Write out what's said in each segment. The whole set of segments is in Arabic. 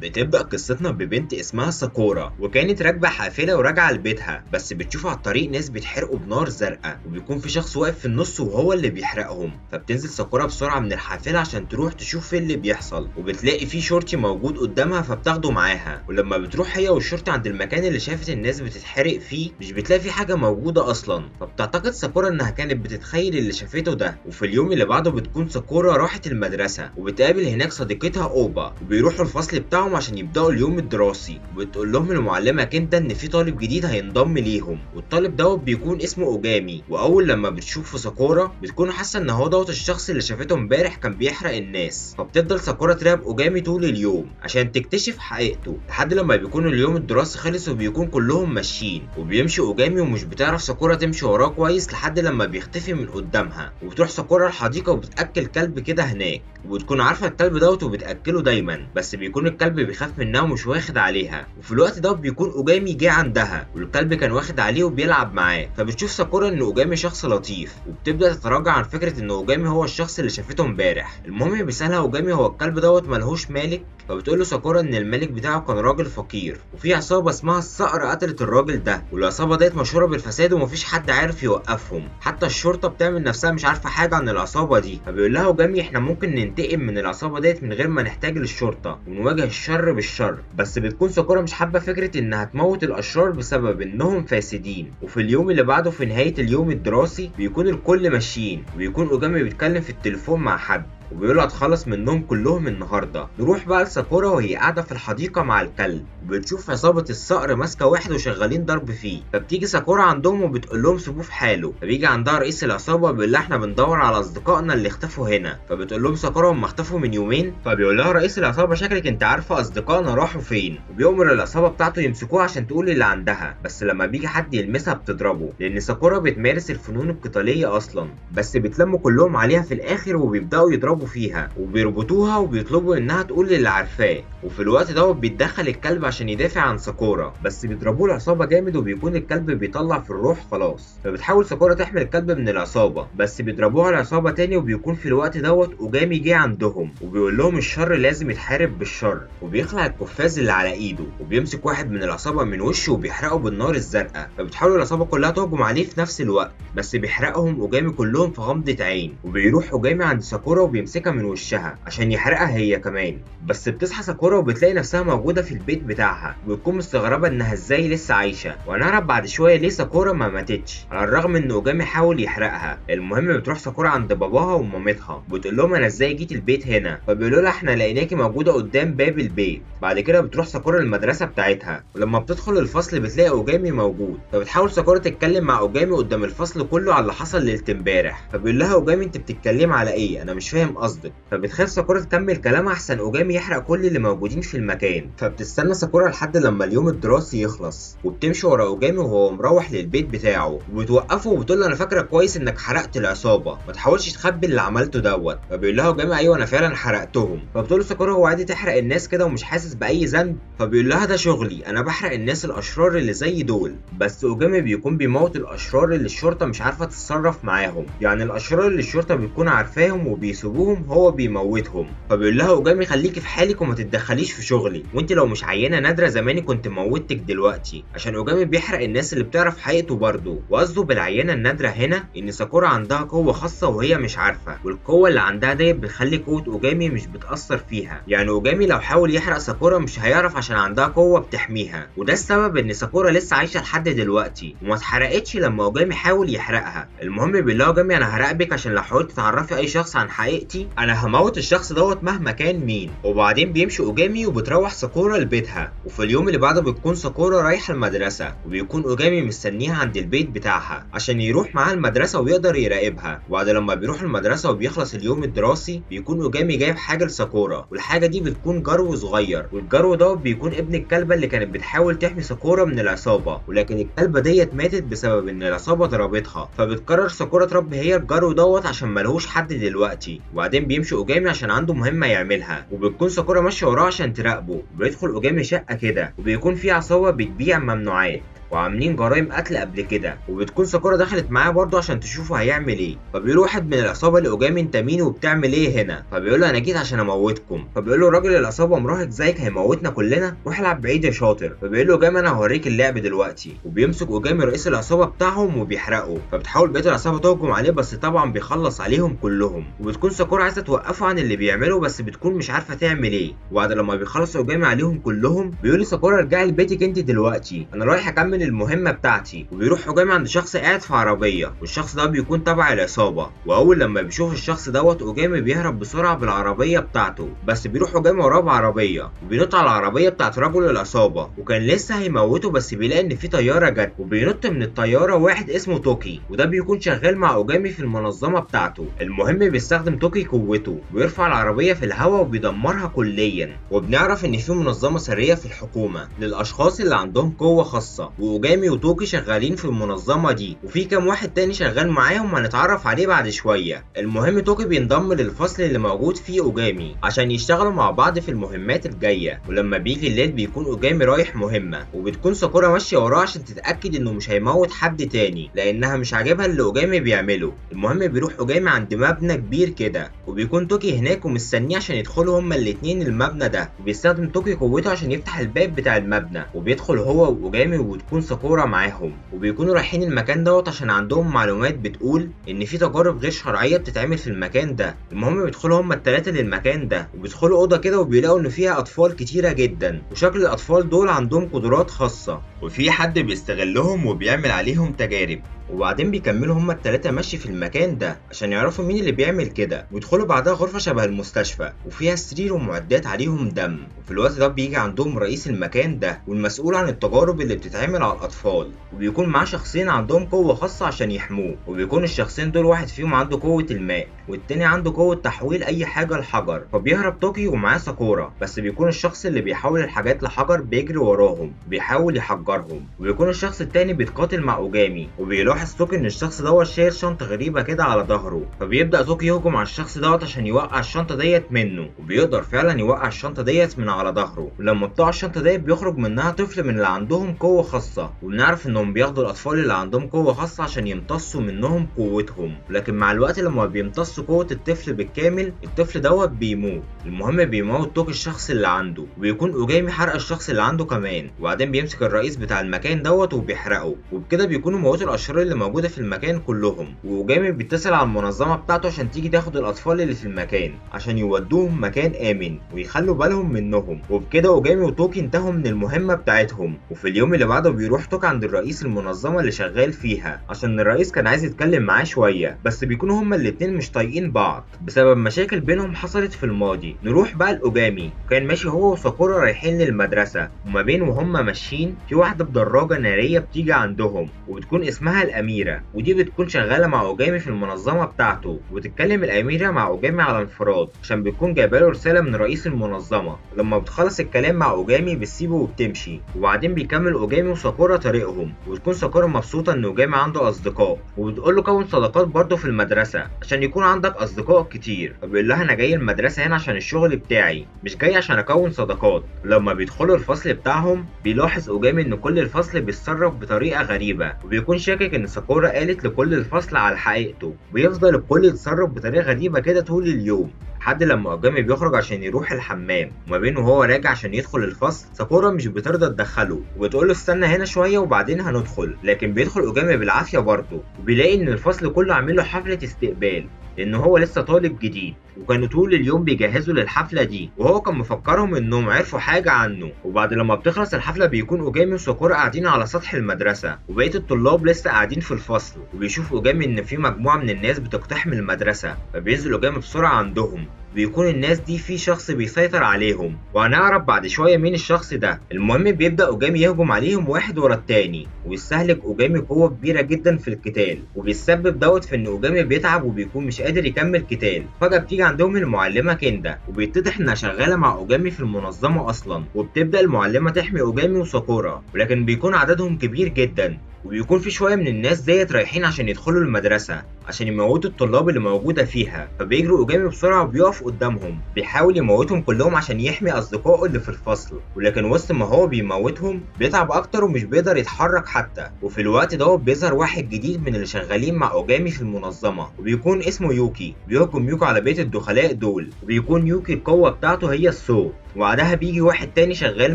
بتبدأ قصتنا ببنت اسمها ساكورا وكانت راكبة حافلة وراجعة لبيتها بس بتشوف على الطريق ناس بيتحرقوا بنار زرقاء وبيكون في شخص واقف في النص وهو اللي بيحرقهم. فبتنزل ساكورا بسرعة من الحافلة عشان تروح تشوف إيه اللي بيحصل وبتلاقي في شرطي موجود قدامها فبتاخده معاها. ولما بتروح هي والشرطي عند المكان اللي شافت الناس بتتحرق فيه مش بتلاقي فيه حاجة موجودة أصلا. فبتعتقد ساكورا إنها كانت بتتخيل اللي شافته ده. وفي اليوم اللي بعده بتكون ساكورا راحت المدرسة وبتقابل هناك صديقتها أوبا وبيروحوا الفصل بتاعهم عشان يبدأوا اليوم الدراسي وبتقول لهم المعلمة كندا إن في طالب جديد هينضم ليهم والطالب دوت بيكون اسمه أوجامي. وأول لما بتشوف ساكورا بتكون حاسة إن هو دوت الشخص اللي شافته امبارح كان بيحرق الناس. فبتفضل ساكورا تراقب أوجامي طول اليوم عشان تكتشف حقيقته لحد لما بيكون اليوم الدراسي خلص وبيكون كلهم ماشيين. وبيمشي أوجامي ومش بتعرف ساكورا تمشي وراه كويس لحد لما بيختفي من قدامها. وبتروح ساكورا الحديقة وبتأكل كلب كده هناك. وبتكون عارفة الكلب دوت وبتأكله دايما بس بيكون الكلب بيخاف منها ومش واخد عليها. وفي الوقت ده بيكون أوجامي جه عندها والكلب كان واخد عليه وبيلعب معاه. فبتشوف ساكورا إن أوجامي شخص لطيف وبتبدأ تتراجع عن فكرة إن أوجامي هو الشخص اللي شافته امبارح. المهم بيسألها أوجامي هو الكلب دوت ملهوش مالك؟ فبتقول له ساكورا إن الملك بتاعه كان راجل فقير. وفي عصابة اسمها الصقر قتلت الراجل ده. والعصابة ديت مشهورة بالفساد ومفيش حد عارف يوقفهم. حتى الشرطة بتعمل نفسها مش عارفة حاجة عن العصابة دي. فبيقول لها أوجامي إحنا ممكن ننتقم من العصابة ديت من غير ما نحتاج للشرطة ونواجه الشر بالشر بس بتكون ساكورا مش حابة فكرة إنها تموت الأشرار بسبب إنهم فاسدين. وفي اليوم اللي بعده في نهاية اليوم الدراسي بيكون الكل ماشيين وبيكون اوجامي بيتكلم في التليفون مع حد. وبيقول هتخلص منهم كلهم النهارده. نروح بقى لساكورا وهي قاعدة في الحديقة مع الكلب. وبتشوف عصابة الصقر ماسكة واحد وشغالين ضرب فيه. فبتيجي ساكورا عندهم وبتقول لهم سيبوه في حاله. فبيجي عندها رئيس العصابة بيقول لها إحنا بندور على أصدقائنا اللي اختفوا هنا. فبتقول لهم ساكورا هم اختفوا من يومين؟ فبيقول لها رئيس العصابة شكلك انت عارفة أصدقائنا راحوا فين. وبيأمر العصابة بتاعته يمسكوها عشان تقول اللي عندها. بس لما بيجي حد يلمسها بتضربه. لأن ساكورا بتمارس الفنون القتالية أصلا. بس بيتلموا كلهم عليها في الآخر وبيبدأوا يضربوا فيها وبيربطوها وبيطلبوا إنها تقول اللي عارفاه. وفي الوقت دوت بيتدخل الكلب عشان يدافع عن ساكورا بس بيضربوه العصابه جامد وبيكون الكلب بيطلع في الروح خلاص. فبتحاول ساكورا تحمي الكلب من العصابة بس بيضربوها العصابه تاني وبيكون في الوقت دوت اوجامي جه عندهم وبيقول لهم الشر لازم يتحارب بالشر. وبيخلع القفاز اللي على إيده وبيمسك واحد من العصابة من وشه وبيحرقه بالنار الزرقاء. فبتحاول العصابة كلها تهجم عليه في نفس الوقت بس بيحرقهم اوجامي كلهم في غمضة عين. وبيروح اوجامي عند ساكورا وبيمسكها من وشها عشان يحرقها هي كمان. بس بتصحى ساكورا وبتلاقي نفسها موجودة في البيت بتاعها وبتكون مستغربة إنها إزاي لسه عايشة. وهنعرف بعد شوية ليه ساكورا ما ماتتش؟ على الرغم ان اوجامي حاول يحرقها. المهم بتروح ساكورا عند باباها ومامتها بتقول لهم أنا إزاي جيت البيت هنا؟ فبيقولوا لها إحنا لقيناكي موجودة قدام باب البيت. بعد كده بتروح ساكورا المدرسة بتاعتها. ولما بتدخل الفصل بتلاقي أوجامي موجود. فبتحاول ساكورا تتكلم مع أوجامي قدام الفصل كله على اللي حصل ليله امبارح فبيقول لها أوجامي أنت بتتكلمي على إيه؟ أنا مش فاهم قصدك. فبتخاف ساكورا تكمل كلامها أحسن اوجامي يحرق كل اللي موجودين في المكان. فبتستنى ساكورا لحد لما اليوم الدراسي يخلص وبتمشي ورا اوجامي وهو مروح للبيت بتاعه. وبتوقفه وبتقول له أنا فاكره كويس إنك حرقت العصابة. ما تحاولش تخبي اللي عملته دوت. فبيقول لها اوجامي أيوه أنا فعلا حرقتهم. فبتقول له ساكورا هو عادي تحرق الناس كده ومش حاسس بأي ذنب؟ فبيقول لها ده شغلي أنا بحرق الناس الأشرار اللي زي دول. بس اوجامي بيكون بيموت الأشرار اللي الشرطة مش عارفة تتصرف معاهم. يعني الأشرار اللي الشرطة بتكون عارفاهم وبيسيبوهم هو بيموتهم. فبيقول لها اوجامي خليكي في حالك وما تتدخليش في شغلي. وانت لو مش عينه نادرة زماني كنت موتك دلوقتي. عشان اوجامي بيحرق الناس اللي بتعرف حقيقته برضه. وقصده بالعينه النادرة هنا إن ساكورا عندها قوة خاصة وهي مش عارفة. والقوة اللي عندها ديت بتخلي قوة اوجامي مش بتأثر فيها. يعني اوجامي لو حاول يحرق ساكورا مش هيعرف عشان عندها قوة بتحميها. وده السبب إن ساكورا لسه عايشة لحد دلوقتي. وما اتحرقتش لما اوجامي حاول يحرقها. المهم بيقول لها اوجامي أنا هراقبك عشان لو حاولت تعرفي أي شخص عن حقيقتي أنا هموت الشخص دوت مهما كان مين. وبعدين بيمشي أوجامي وبتروح ساكورا لبيتها. وفي اليوم اللي بعده بتكون ساكورا رايحة المدرسة. وبيكون أوجامي مستنيها عند البيت بتاعها عشان يروح معاها المدرسة ويقدر يراقبها. وبعد لما بيروح المدرسة وبيخلص اليوم الدراسي بيكون أوجامي جايب حاجة لساكورا. والحاجة دي بتكون جرو صغير. والجرو ده بيكون ابن الكلبة اللي كانت بتحاول تحمي ساكورا من العصابة. ولكن الكلبة ديت ماتت بسبب إن العصابة ضربتها. فبتقرر ساكورا تربي هي الجرو دوت عشان ملهوش حد دلوقتي. وبعدين بيمشي اوجامي عشان عنده مهمة يعملها وبتكون ساكورا ماشية وراه عشان تراقبه وبيدخل اوجامي شقة كده وبيكون في عصابة بتبيع ممنوعات. وعاملين جرائم قتل قبل كده وبتكون ساكورا دخلت معاه برضه عشان تشوفه هيعمل إيه. فبيقول واحد من العصابة لاوجامي أنت مين وبتعمل إيه هنا؟ فبيقول له أنا جيت عشان أموتكم. فبيقول له راجل العصابة مراهق زيك هيموتنا كلنا؟ روح العب بعيد يا شاطر. فبيقول له اوجامي أنا هوريك اللعب دلوقتي. وبيمسك اوجامي رئيس العصابة بتاعهم وبيحرقه. فبتحاول بقية العصابة تهجم عليه بس طبعا بيخلص عليهم كلهم. وبتكون ساكورا عايزة توقفه عن اللي بيعمله بس بتكون مش عارفة تعمل إيه. وبعد لما بيخلص اوجامي عليهم كلهم بيقول لساكورا ارجعي لبيتك أنت دلوقتي. أنا رايح أكمل المهمة بتاعتي. وبيروح اوجامي عند شخص قاعد في عربية والشخص ده بيكون تبع العصابة. وأول لما بيشوف الشخص دوت اوجامي بيهرب بسرعة بالعربية بتاعته. بس بيروح اوجامي وراه بعربية وبينط على العربية بتاعت رجل العصابة. وكان لسه هيموته بس بيلاقي إن في طيارة جت وبينط من الطيارة واحد اسمه توكي. وده بيكون شغال مع اوجامي في المنظمة بتاعته. المهم بيستخدم توكي قوته ويرفع العربية في الهواء وبيدمرها كليا. وبنعرف إن في منظمة سرية في الحكومة للأشخاص اللي عندهم قوة خاصة. واوجامي وتوكي شغالين في المنظمة دي وفي كام واحد تاني شغال معاهم هنتعرف عليه بعد شوية. المهم توكي بينضم للفصل اللي موجود فيه أوجامي عشان يشتغلوا مع بعض في المهمات الجاية. ولما بيجي الليل بيكون أوجامي رايح مهمة وبتكون ساكورا ماشية وراه عشان تتأكد إنه مش هيموت حد تاني لأنها مش عاجبها اللي أوجامي بيعمله. المهم بيروح أوجامي عند مبنى كبير كده وبيكون توكي هناك ومستنيه عشان يدخلوا هما الاتنين المبنى ده. وبيستخدم توكي قوته عشان يفتح الباب بتاع المبنى وبيدخل هو وأوجامي وبتكون ساكورا معاهم وبيكونوا رايحين المكان دوت عشان عندهم معلومات بتقول إن في تجارب غير شرعية بتتعمل في المكان ده. المهم بيدخلوا هما التلاتة للمكان ده وبيدخلوا أوضة كده وبيلاقوا إن فيها أطفال كتيرة جدا. وشكل الأطفال دول عندهم قدرات خاصة وفي حد بيستغلهم وبيعمل عليهم تجارب. وبعدين بيكملوا هما التلاتة مشي في المكان ده عشان يعرفوا مين اللي بيعمل كده. ويدخلوا بعدها غرفة شبه المستشفى وفيها سرير ومعدات عليهم دم. وفي الوقت ده بيجي عندهم رئيس المكان ده والمسؤول عن التجارب اللي بتتعمل على الأطفال. وبيكون معاه شخصين عندهم قوة خاصة عشان يحموه. وبيكون الشخصين دول واحد فيهم عنده قوة الماء. والتاني عنده قوة تحويل أي حاجة لحجر فبيهرب توكي ومعاه ساكورا بس بيكون الشخص اللي بيحول الحاجات لحجر بيجري وراهم بيحاول يحجرهم. وبيكون الشخص التاني بيتقاتل مع أوجامي وبيلاحظ توكي إن الشخص دوت شايل شنطة غريبة كده على ظهره فبيبدأ توكي يهجم على الشخص دوت عشان يوقع الشنطة ديت منه وبيقدر فعلا يوقع الشنطة ديت من على ظهره. ولما بتقع الشنطة ديت بيخرج منها طفل من اللي عندهم قوة خاصة وبنعرف إنهم بياخدوا الأطفال اللي عندهم قوة خاصة عشان يمتصوا منهم قوتهم. لكن مع الوقت لما بيمتصوا قوة الطفل بالكامل الطفل دوت بيموت. المهم بيموت توكي الشخص اللي عنده وبيكون أوجامي حرق الشخص اللي عنده كمان. وبعدين بيمسك الرئيس بتاع المكان دوت وبيحرقه. وبكده بيكونوا موتوا الأشرار اللي موجودة في المكان كلهم. وأوجامي بيتصل على المنظمة بتاعته عشان تيجي تاخد الأطفال اللي في المكان عشان يودوهم مكان آمن ويخلوا بالهم منهم. وبكده أوجامي وتوكي انتهوا من المهمة بتاعتهم. وفي اليوم اللي بعده بيروح توكي عند الرئيس المنظمة اللي شغال فيها عشان الرئيس كان عايز يتكلم معاه شوية. بس بيكونوا هما الاتنين مش طايقين بعض بسبب مشاكل بينهم حصلت في الماضي. نروح بقى لأوجامي كان ماشي هو وساكورا رايحين للمدرسة. وما بين وهما ماشيين في واحدة بدراجة نارية بتيجي عندهم وبتكون اسمها الأميرة. ودي بتكون شغالة مع أوجامي في المنظمة بتاعته وتتكلم الأميرة مع أوجامي على انفراد عشان بتكون جايباله رسالة من رئيس المنظمة. لما بتخلص الكلام مع أوجامي بتسيبه وبتمشي. وبعدين بيكمل أوجامي وساكورا طريقهم. وتكون ساكورا مبسوطة إن أوجامي عنده أصدقاء. وبتقول له كون صداقات برضه في المدرسة عشان يكون عندك أصدقاء كتير. فبيقول لها أنا جاي المدرسة هنا عشان الشغل بتاعي مش جاي عشان أكون صداقات. لما بيدخلوا الفصل بتاعهم بيلاحظ أوجامي إن كل الفصل بيتصرف بطريقة غريبة وبيكون شاكك إن ساكورا قالت لكل الفصل على حقيقته. ويفضل الكل يتصرف بطريقة غريبة كده طول اليوم لحد لما اوجامي بيخرج عشان يروح الحمام. وما بينه وهو راجع عشان يدخل الفصل ساكورا مش بترضى تدخله. وبتقول له استنى هنا شوية وبعدين هندخل لكن بيدخل اوجامي بالعافية برضه. وبيلاقي إن الفصل كله عامل له حفلة استقبال. لأن هو لسه طالب جديد وكانوا طول اليوم بيجهزوا للحفلة دي وهو كان مفكرهم إنهم عرفوا حاجة عنه. وبعد لما بتخلص الحفلة بيكون أوجامي وساكورا قاعدين على سطح المدرسة وبقية الطلاب لسه قاعدين في الفصل وبيشوف أوجامي إن في مجموعة من الناس بتقتحم المدرسة فبينزل أوجامي بسرعة عندهم. بيكون الناس دي في شخص بيسيطر عليهم. وهنعرف بعد شوية مين الشخص ده. المهم بيبدأ أوجامي يهجم عليهم واحد ورا التاني ويستهلك أوجامي قوة كبيرة جدا في القتال. وبيسبب دوت في إن أوجامي بيتعب وبيكون مش قادر يكمل قتال. فجأة بتيجي عندهم المعلمة كندا وبيتضح إنها شغالة مع أوجامي في المنظمة أصلا. وبتبدأ المعلمة تحمي أوجامي وساكورا ولكن بيكون عددهم كبير جدا. وبيكون في شوية من الناس ديت رايحين عشان يدخلوا المدرسة عشان يموتوا الطلاب اللي موجودة فيها. فبيجري اوجامي بسرعة وبيقف قدامهم. بيحاول يموتهم كلهم عشان يحمي أصدقائه اللي في الفصل. ولكن وسط ما هو بيموتهم بيتعب أكتر ومش بيقدر يتحرك حتى. وفي الوقت دوت بيظهر واحد جديد من اللي شغالين مع أوجامي في المنظمة. وبيكون اسمه يوكي. بيهجم يوكي على بيت الدخلاء دول. وبيكون يوكي القوة بتاعته هي الصوت وبعدها بيجي واحد تاني شغال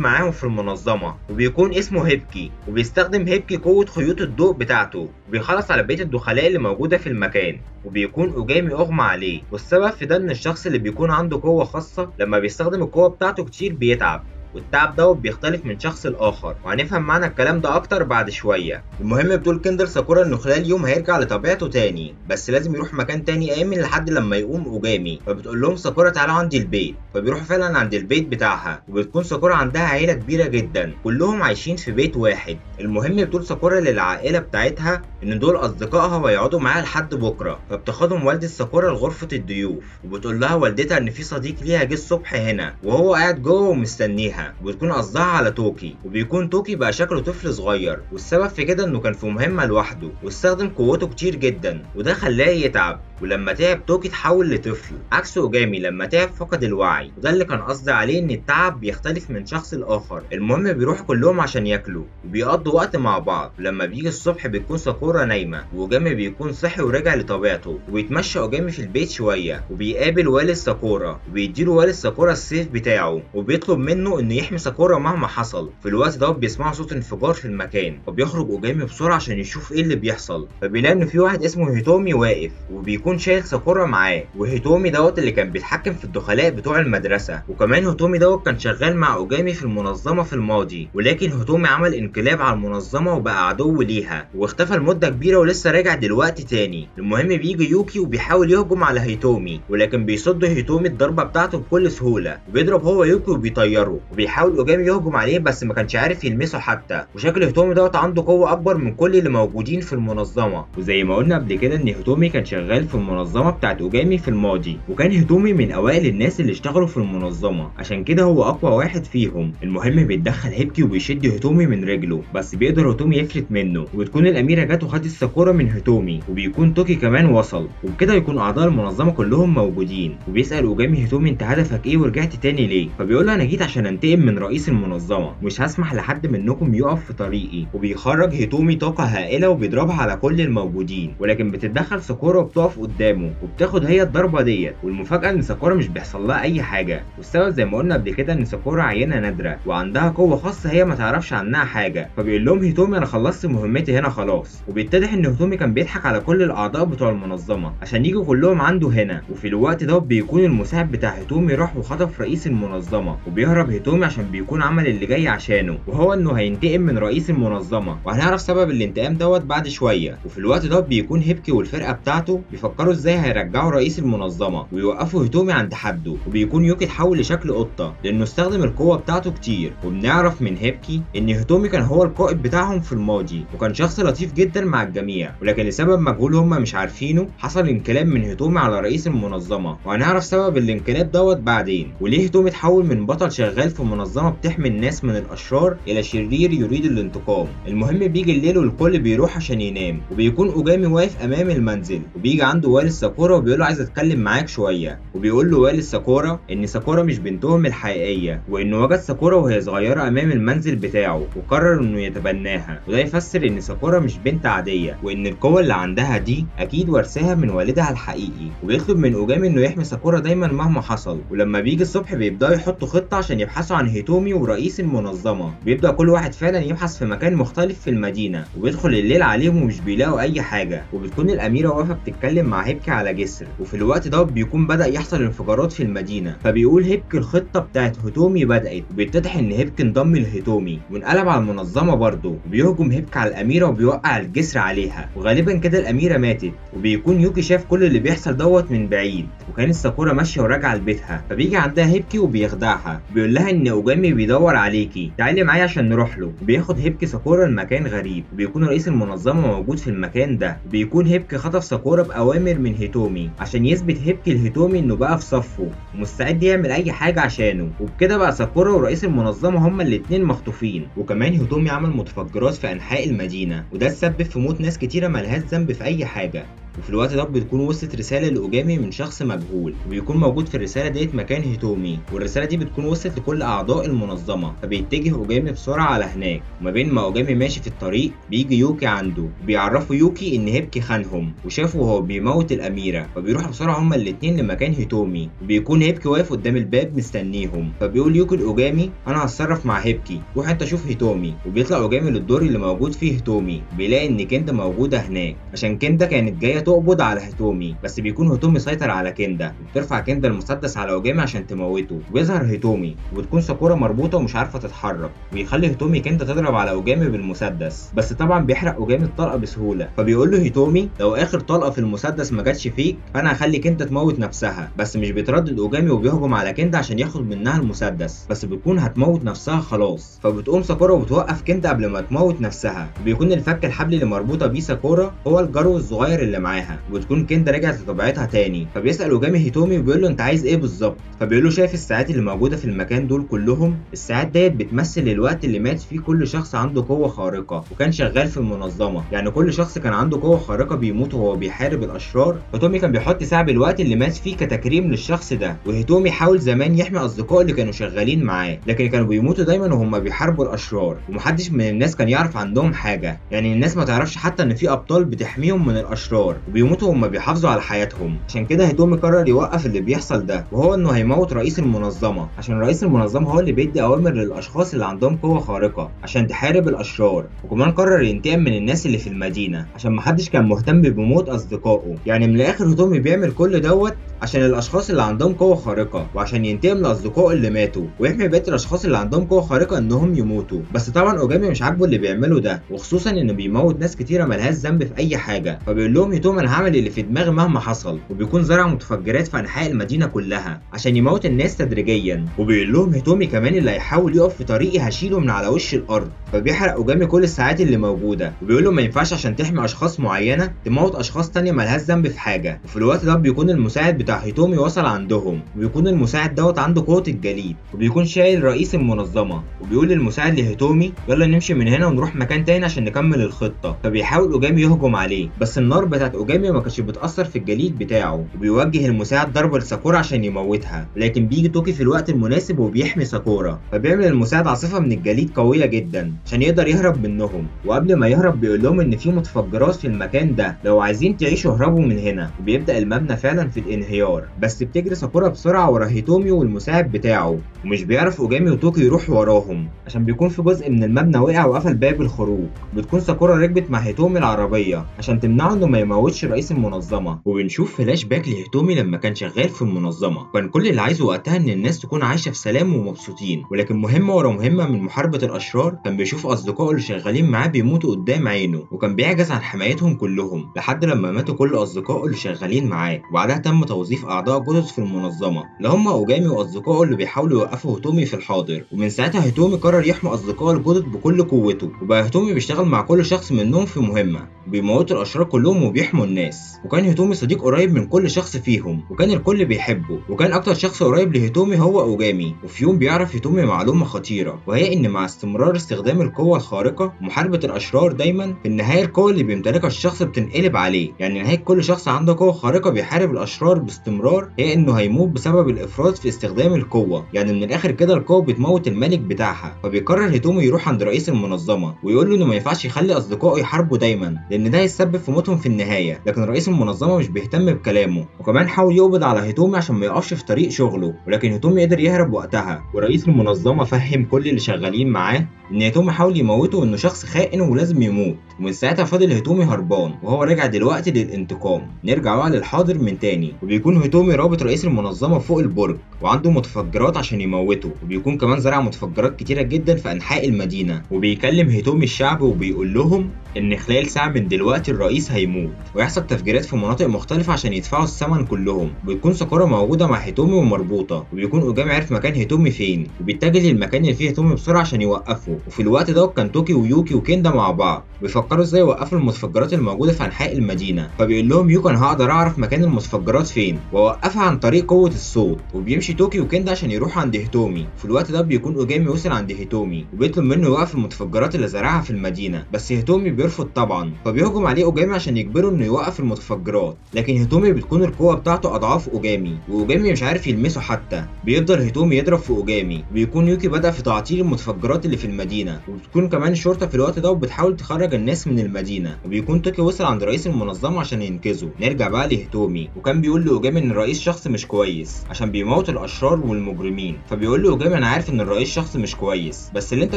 معاهم في المنظمة وبيكون اسمه هيكي وبيستخدم هيكي قوة خيوط الضوء بتاعته وبيخلص على بيت الدخلاء اللي موجودة في المكان وبيكون أوجامي أغمى عليه. والسبب في ده إن الشخص اللي بيكون عنده قوة خاصة لما بيستخدم القوة بتاعته كتير بيتعب. والتعب دوت بيختلف من شخص لآخر. وهنفهم معنى الكلام ده أكتر بعد شوية. المهم بتقول كندر ساكورا إنه خلال يوم هيرجع لطبيعته تاني بس لازم يروح مكان تاني آمن لحد لما يقوم أوجامي. فبتقول لهم ساكورا تعالوا عندي البيت. فبيروحوا فعلا عند البيت بتاعها وبتكون ساكورا عندها عيلة كبيرة جدا. كلهم عايشين في بيت واحد. المهم بتقول ساكورا للعائلة بتاعتها إن دول أصدقائها ويقعدوا معاها لحد بكرة. فبتاخدهم والدة ساكورا لغرفة الضيوف. وبتقول لها والدتها إن في صديق ليها جه الصبح هنا وهو قاعد جوه ومستنيها. وبتكون قصدها على توكي. وبيكون توكي بقى شكله طفل صغير والسبب في كده إنه كان في مهمة لوحده واستخدم قوته كتير جدا وده خلاه يتعب. ولما تعب توكي اتحول لطفل. عكس اوجامي لما تعب فقد الوعي. وده اللي كان قصدي عليه إن التعب بيختلف من شخص لآخر. المهم بيروحوا كلهم عشان ياكلوا وبيقضوا وقت مع بعض. ولما بيجي الصبح بتكون ساكورا نايمة واوجامي بيكون صحي ورجع لطبيعته. وبيتمشى اوجامي في البيت شوية وبيقابل والد ساكورا وبيديله والد ساكورا السيف بتاعه. وبيطلب منه انه يحمي ساكورا مهما حصل. في الوقت ده بيسمعوا صوت انفجار في المكان فبيخرج اوجامي بسرعة عشان يشوف إيه اللي بيحصل. فبيلاقي إن في واحد اسمه هيتومي واقف وبيكون شايل ساكورا معاه. وهيتومي دوت اللي كان بيتحكم في الدخلاء بتوع المدرسة. وكمان هيتومي دوت كان شغال مع اوجامي في المنظمة في الماضي. ولكن هيتومي عمل انقلاب على المنظمة وبقى عدو ليها. واختفى لمدة كبيرة ولسه راجع دلوقتي تاني. المهم بيجي يوكي وبيحاول يهجم على هيتومي ولكن بيصد هيتومي الضربة بتاعته بكل سهولة. وبيضرب هو يوكي وبيطيره. وبيحاول اوجامي يهجم عليه بس ما كانش عارف يلمسه حتى. وشكل هيتومي دوت عنده قوة أكبر من كل اللي موجودين في المنظمة. وزي ما قلنا قبل كده إن هيتومي كان شغال في المنظمة بتاعت أوجامي في الماضي. وكان هيتومي من أوائل الناس اللي اشتغلوا في المنظمة. عشان كده هو أقوى واحد فيهم. المهم بيتدخل هيبكي وبيشد هيتومي من رجله. بس بيقدر هيتومي يفلت منه. وتكون الأميرة جت وخدت ساكورا من هيتومي وبيكون توكي كمان وصل. وبكده يكون أعضاء المنظمة كلهم موجودين. وبيسأل أوجامي هيتومي أنت هدفك إيه ورجعت تاني ليه؟ فبيقول له أنا جيت عشان أنتقم. من رئيس المنظمة. مش هسمح لحد منكم يقف في طريقي. وبيخرج هيتومي طاقة هائلة وبيضربها على كل الموجودين. ولكن بتتدخل ساكورا وبتقف قدامه. وبتاخد هي الضربة ديت. والمفاجأة إن ساكورا مش بيحصل لها أي حاجة. والسبب زي ما قلنا قبل كده إن ساكورا عينة نادرة. وعندها قوة خاصة هي ما تعرفش عنها حاجة. فبيقول لهم هيتومي أنا خلصت مهمتي هنا خلاص. وبيتضح إن هيتومي كان بيضحك على كل الأعضاء بتوع المنظمة. عشان يجوا كلهم عنده هنا. وفي الوقت ده بيكون المساعد بتاع هيتومي راح وخطف رئيس المنظمة. وبيهرب هيتومي عشان بيكون عمل اللي جاي عشانه وهو إنه هينتقم من رئيس المنظمة. وهنعرف سبب الانتقام دوت بعد شوية. وفي الوقت ده بيكون هيبكي والفرقة بتاعته بيفكروا إزاي هيرجعوا رئيس المنظمة ويوقفوا هيتومي عند حده. وبيكون يوكي اتحول لشكل قطة لأنه استخدم القوة بتاعته كتير. وبنعرف من هيبكي إن هيتومي كان هو القائد بتاعهم في الماضي وكان شخص لطيف جدا مع الجميع. ولكن لسبب مجهول هم مش عارفينه حصل انقلاب من هيتومي على رئيس المنظمة. وهنعرف سبب الانقلاب دوت بعدين. وليه هيتومي اتحول من بطل شغال في منظمه بتحمي الناس من الأشرار إلى شرير يريد الانتقام. المهم بيجي الليل والكل بيروح عشان ينام وبيكون أوجامي واقف أمام المنزل وبيجي عنده والد ساكورا وبيقول له عايز أتكلم معاك شوية. وبيقول له والد ساكورا إن ساكورا مش بنتهم الحقيقية وانه وجد ساكورا وهي صغيرة أمام المنزل بتاعه وقرر إنه يتبناها. وده يفسر إن ساكورا مش بنت عادية وإن القوة اللي عندها دي أكيد ورثاها من والدها الحقيقي. وبيطلب من أوجامي إنه يحمي ساكورا دايما مهما حصل. ولما بيجي الصبح بيبدأوا يحطوا خطة عشان يبحثوا عن هيتومي ورئيس المنظمة. بيبدأ كل واحد فعلا يبحث في مكان مختلف في المدينة وبيدخل الليل عليهم ومش بيلاقوا أي حاجة. وبتكون الأميرة واقفة بتتكلم مع هيبكي على جسر. وفي الوقت ده بيكون بدأ يحصل انفجارات في المدينة. فبيقول هيبكي الخطة بتاعت هيتومي بدأت. وبيتضح إن هيبكي انضم لهيتومي. وانقلب على المنظمة برضه. وبيهجم هيبكي على الأميرة وبيوقع الجسر عليها. وغالبا كده الأميرة ماتت. وبيكون يوكي شاف كل اللي بيحصل دوت من بعيد. وكانت ساكورا ماشية وراجعة لبيتها. فبيجي عندها هيبكي وبيخدعها. بيقول لها إن إن أوجامي بيدور عليكي. تعالي معايا عشان نروح له. بياخد هيبكي ساكورا لمكان غريب. وبيكون رئيس المنظمة موجود في المكان ده. بيكون هيبكي خطف ساكورا بأوامر من هيتومي. عشان يثبت هيبكي لهيتومي إنه بقى في صفه. ومستعد يعمل أي حاجة عشانه. وبكده بقى ساكورا ورئيس المنظمة هما الاتنين مخطوفين. وكمان هيتومي عمل متفجرات في أنحاء المدينة. وده تسبب في موت ناس كتيرة ملهاش ذنب في أي حاجة. وفي الوقت ده بتكون وصلت رسالة لأوجامي من شخص مجهول وبيكون موجود في الرسالة ديت مكان هيتومي والرسالة دي بتكون وصلت لكل أعضاء المنظمة فبيتجه أوجامي بسرعة على هناك وما بين ما أوجامي ماشي في الطريق بيجي يوكي عنده وبيعرفه يوكي إن هيبكي خانهم وشافه وهو بيموت الأميرة فبيروحوا بسرعة هما الاتنين لمكان هيتومي وبيكون هيبكي واقف قدام الباب مستنيهم فبيقول يوكي لأوجامي أنا هتصرف مع هيبكي روح أنت شوف هيتومي. وبيطلع أوجامي للدور اللي موجود فيه هيتومي بيلاقي إن كندا موجودة هناك عشان كندا كانت تقبض على هيتومي بس بيكون هيتومي سيطر على كندا وبترفع كندا المسدس على اوجامي عشان تموته وبيظهر هيتومي وبتكون ساكورا مربوطة ومش عارفة تتحرك ويخلي هيتومي كندا تضرب على اوجامي بالمسدس بس طبعا بيحرق اوجامي الطلقة بسهولة فبيقول له هيتومي لو آخر طلقة في المسدس ما جاتش فيك فأنا هخلي كندا تموت نفسها بس مش بيتردد اوجامي وبيهجم على كندا عشان ياخد منها المسدس بس بتكون هتموت نفسها خلاص. فبتقوم ساكورا وبتوقف كندا قبل ما تموت نفسها وبيكون اللي فك الحبل اللي مربوطة بيه ساكورا هو الجرو الصغير اللي معاها وبتكون كندا رجعت لطبيعتها تاني. فبيسأل اوجامي هيتومي وبيقول له أنت عايز إيه بالظبط؟ فبيقول له شايف الساعات اللي موجودة في المكان دول كلهم؟ الساعات ديت بتمثل الوقت اللي مات فيه كل شخص عنده قوة خارقة وكان شغال في المنظمة. يعني كل شخص كان عنده قوة خارقة بيموت وهو بيحارب الأشرار. هيتومي كان بيحط ساعه بالوقت اللي مات فيه كتكريم للشخص ده وهيتومي حاول زمان يحمي أصدقائه اللي كانوا شغالين معاه لكن كانوا بيموتوا دايما وهم بيحاربوا الأشرار ومحدش من الناس كان يعرف عندهم حاجة. يعني الناس ما تعرفش حتى إن في أبطال بتحميهم من الأشرار. وبيموتوا وهم بيحافظوا على حياتهم. عشان كده هيتومي قرر يوقف اللي بيحصل ده وهو إنه هيموت رئيس المنظمة. عشان رئيس المنظمة هو اللي بيدي أوامر للأشخاص اللي عندهم قوة خارقة عشان تحارب الأشرار. وكمان قرر ينتقم من الناس اللي في المدينة عشان محدش كان مهتم بموت أصدقائه. يعني من الآخر هيتومي بيعمل كل دوت عشان الأشخاص اللي عندهم قوة خارقة وعشان ينتقم لأصدقائه اللي ماتوا. ويحمي بقية الأشخاص اللي عندهم قوة خارقة إنهم يموتوا. بس طبعا أوجامي مش عاجبه اللي بيعمله ده وخصوصا إنه بيموت ناس كتيرة ملهاش ذنب في أي حاجة. فبيقول لهم هيتومي أنا هعمل اللي في دماغي مهما حصل وبيكون زرع متفجرات في أنحاء المدينة كلها عشان يموت الناس تدريجيا. وبيقول لهم هيتومي كمان اللي هيحاول يقف في طريقي هشيله من على وش الأرض فبيحرق اوجامي كل الساعات اللي موجودة. وبيقول له ما ينفعش عشان تحمي أشخاص معينة تموت أشخاص تانية ملهاش ذنب في حاجة. وفي الوقت ده بيكون المساعد بتاع هيتومي وصل عندهم وبيكون المساعد دوت عنده قوة الجليد وبيكون شايل رئيس المنظمة. وبيقول للمساعد لهيتومي يلا نمشي من هنا ونروح مكان تاني عشان نكمل الخطة. فبيحاول اوجامي يهجم عليه بس النار بتاعت اوجامي ما كانتش بتاثر في الجليد بتاعه وبيوجه المساعد ضربة لساكورا عشان يموتها لكن بيجي توكي في الوقت المناسب وبيحمي ساكورا فبيعمل المساعد عاصفة من الجليد قوية جدا عشان يقدر يهرب منهم وقبل ما يهرب بيقول لهم إن في متفجرات في المكان ده لو عايزين تعيشوا اهربوا من هنا وبيبدأ المبنى فعلا في الانهيار بس بتجري ساكورا بسرعة ورا هيتومي والمساعد بتاعه ومش بيعرف أوجامي وتوكي يروحوا وراهم عشان بيكون في جزء من المبنى وقع وقفل باب الخروج بتكون ساكورا ركبت مع هيتومي العربية عشان تمنعه إنه يموت رئيس المنظمة وبنشوف فلاش باك لهيتومي لما كان شغال في المنظمة. كان كل اللي عايزه وقتها إن الناس تكون عايشة في سلام ومبسوطين. ولكن مهمة ورا مهمة من محاربة الأشرار كان بيشوف أصدقائه اللي شغالين معاه بيموتوا قدام عينه وكان بيعجز عن حمايتهم كلهم لحد لما ماتوا كل أصدقائه اللي شغالين معاه. وبعدها تم توظيف أعضاء جدد في المنظمة. اللي هم أوجامي وأصدقائه اللي بيحاولوا يوقفوا هيتومي في الحاضر. ومن ساعتها هيتومي قرر يحمي أصدقائه الجدد بكل قوته. وبقى هيتومي بيشتغل مع كل شخص منهم في مهمة. بيموتوا الأشرار كلهم وبيحموا الناس وكان هيتومي صديق قريب من كل شخص فيهم وكان الكل بيحبه وكان أكتر شخص قريب لهيتومي هو أوجامي وفي يوم بيعرف هيتومي معلومة خطيرة وهي إن مع استمرار استخدام القوة الخارقة ومحاربه الأشرار دايما في النهاية القوة اللي بيمتلكها الشخص بتنقلب عليه يعني نهاية كل شخص عنده قوة خارقة بيحارب الأشرار باستمرار هي إنه هيموت بسبب الإفراط في استخدام القوة يعني من الآخر كده القوة بتموت الملك بتاعها فبيقرر هيتومي يروح عند رئيس المنظمة ويقول له إنه ما ينفعش يخلي أصدقائه يحاربوا دايما لأن ده هيسبب في موتهم في النهاية. لكن رئيس المنظمة مش بيهتم بكلامه وكمان حاول يقبض على هيتومي عشان ما يقفش في طريق شغله ولكن هيتومي قدر يهرب وقتها ورئيس المنظمة فهم كل اللي شغالين معاه. إن هيتومي حاول يموته وانه شخص خائن ولازم يموت ومن ساعتها فضل هيتومي هربان وهو راجع دلوقتي للانتقام. نرجع بقى للحاضر من تاني وبيكون هيتومي رابط رئيس المنظمة فوق البرج وعنده متفجرات عشان يموته وبيكون كمان زرع متفجرات كتيرة جدا في أنحاء المدينة. وبيكلم هيتومي الشعب وبيقول لهم إن خلال ساعة من دلوقتي الرئيس هيموت ويحصل تفجيرات في مناطق مختلفة عشان يدفعوا الثمن كلهم. وبتكون ساكورا موجودة مع هيتومي ومربوطة وبيكون اوجامي عارف مكان هيتومي فين وبيتجه للمكان اللي فيه هيتومي بسرعة عشان يوقفه. وفي الوقت ده كان توكي ويوكي وكيندا مع بعض. بيفكروا إزاي يوقفوا المتفجرات الموجودة في أنحاء المدينة. فبيقول لهم يوكي أنا هقدر أعرف مكان المتفجرات فين وأوقفها عن طريق قوة الصوت. وبيمشي توكي وكيندا عشان يروحوا عند هيتومي. في الوقت ده بيكون أوجامي وصل عند هيتومي وبيطلب منه يوقف المتفجرات اللي زرعها في المدينة. بس هيتومي بيرفض طبعا. فبيهجم عليه أوجامي عشان يجبره إنه يوقف المتفجرات. لكن هيتومي بتكون القوة بتاعته أضعاف أوجامي وأوجامي مش عارف يلمسه حتى. بيفضل هيتومي يضرب في أوجامي. وبيكون يوكي بدأ في تعطيل المتفجرات اللي في المدينة. وبتكون كمان الشرطه في الوقت ده وبتحاول تخرج الناس من المدينة. وبيكون توكي وصل عند رئيس المنظمة عشان ينقذه. نرجع بقى لهيتومي وكان بيقول لاوجامي إن الرئيس شخص مش كويس عشان بيموت الأشرار والمجرمين. فبيقول له اوجامي أنا عارف إن الرئيس شخص مش كويس بس اللي أنت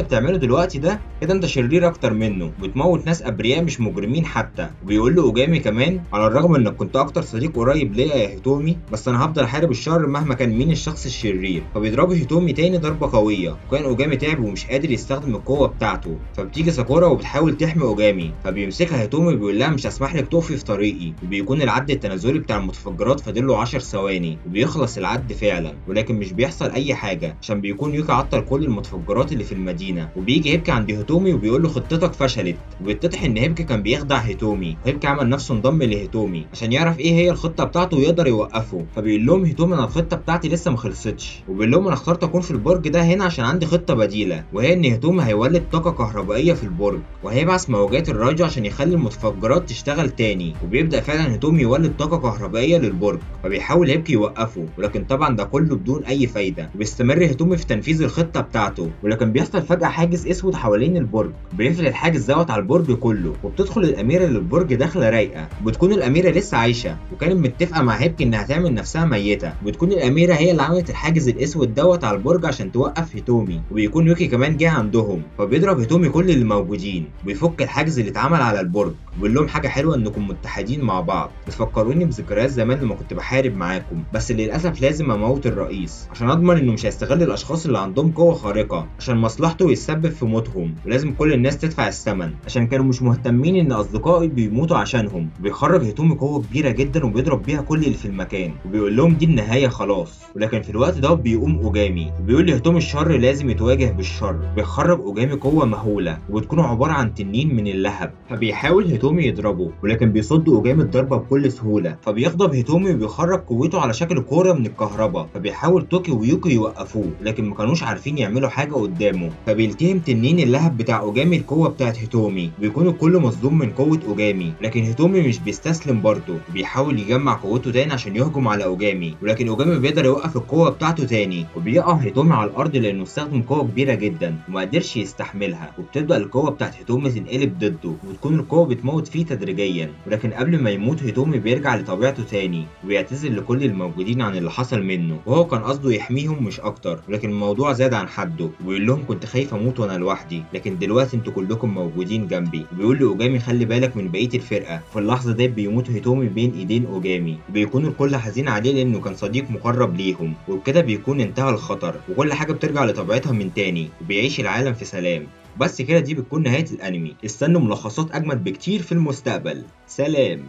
بتعمله دلوقتي ده كده أنت شرير أكتر منه بتموت ناس أبرياء مش مجرمين حتى. وبيقول له اوجامي كمان على الرغم إنك كنت أكتر صديق قريب ليا يا هيتومي بس أنا هفضل أحارب الشر مهما كان مين الشخص الشرير. فبيضربه هيتومي تاني ضربة قوية وكان اوجامي تعب ومش قادر يستخدم القوة بتاعته فبتيجي ساكورا وبتحاول تحمي أوجامي فبيمسكها هيتومي وبيقول لها مش هسمح لك تقفي في طريقي وبيكون العد التنازلي بتاع المتفجرات فاضل له 10 ثواني وبيخلص العد فعلا ولكن مش بيحصل أي حاجة عشان بيكون يوكي عطل كل المتفجرات اللي في المدينة وبيجي هيبكي عند هيتومي وبيقول له خطتك فشلت وبيتضح إن هيبكي كان بيخدع هيتومي وهيبكي عمل نفسه انضم لهيتومي عشان يعرف إيه هي الخطة بتاعته ويقدر يوقفه فبيقول لهم هيتومي أنا الخطة بتاعتي لسه ما خلصتش وبيقول لهم أنا اخترت أكون في البرج ده هنا عشان عندي خطة بديلة وهي إن هيتومي هيولد طاقة كهربائية في البرج وهيبعث موجات الراديو عشان يخلي المتفجرات تشتغل تاني وبيبدأ فعلا هيتومي يولد طاقة كهربائية للبرج فبيحاول هيبكي يوقفه ولكن طبعا ده كله بدون أي فايدة وبيستمر هيتومي في تنفيذ الخطة بتاعته ولكن بيحصل فجأة حاجز أسود حوالين البرج بيقفل الحاجز دوت على البرج كله وبتدخل الأميرة للبرج داخلة رايقة وبتكون الأميرة لسه عايشة وكانت متفقة مع هيبكي إنها تعمل نفسها ميتة وبتكون الأميرة هي اللي عملت الحاجز الأسود دوت على البرج عشان توقف هيتومي وبيكون يوكي كمان جه عندهم فبيضرب هيتومي كل اللي موجودين وبيفك الحاجز اللي اتعمل على البرج وبيقول لهم حاجة حلوة إنكم متحدين مع بعض. بتفكروني بذكريات زمان لما كنت بحارب معاكم بس للأسف لازم أموت الرئيس عشان أضمن إنه مش هيستغل الأشخاص اللي عندهم قوة خارقة عشان مصلحته يتسبب في موتهم ولازم كل الناس تدفع الثمن عشان كانوا مش مهتمين إن أصدقائي بيموتوا عشانهم. بيخرج هيتومي قوة كبيرة جدا وبيضرب بيها كل اللي في المكان وبيقول لهم دي النهاية خلاص. ولكن في الوقت ده بيقوم أوجامي وبيقول لهيتومي الشر لازم يتواجه بالشر بيخرج اوجامي قوة مهولة وبتكون عبارة عن تنين من اللهب. فبيحاول هيتومي يضربه ولكن بيصد اوجامي الضربة بكل سهولة. فبيغضب هيتومي وبيخرج قوته على شكل كورة من الكهرباء. فبيحاول توكي ويوكي يوقفوه لكن ما كانوش عارفين يعملوا حاجة قدامه. فبيلتهم تنين اللهب بتاع اوجامي القوة بتاعت هيتومي. بيكون الكل مصدوم من قوة اوجامي لكن هيتومي مش بيستسلم برضه. بيحاول يجمع قوته تاني عشان يهجم على اوجامي ولكن اوجامي بيقدر يوقف القوة بتاعته تاني. وبيقع هيتومي على الأرض لأنه استخدم قوة كبيرة جدا. وما قدرش يستحملها وبتبدا القوة بتاعت هيتومي تنقلب ضده وبتكون القوة بتموت فيه تدريجيا. ولكن قبل ما يموت هيتومي بيرجع لطبيعته تاني وبيعتذر لكل الموجودين عن اللي حصل منه. وهو كان قصده يحميهم مش أكتر لكن الموضوع زاد عن حده وبيقول لهم كنت خايف أموت وأنا لوحدي. لكن دلوقتي أنتوا كلكم موجودين جنبي. وبيقول لأوجامي خلي بالك من بقية الفرقة. في اللحظة دي بيموت هيتومي بين إيدين أوجامي. وبيكون الكل حزين عليه لأنه كان صديق مقرب ليهم. وبكده بيكون انتهى الخطر وكل حاجة بترجع لطبيعتها من تاني. وبيعيش العالم في سلام. بس كده دي بتكون نهاية الأنمي. استنوا ملخصات أجمد بكتير في المستقبل. سلام.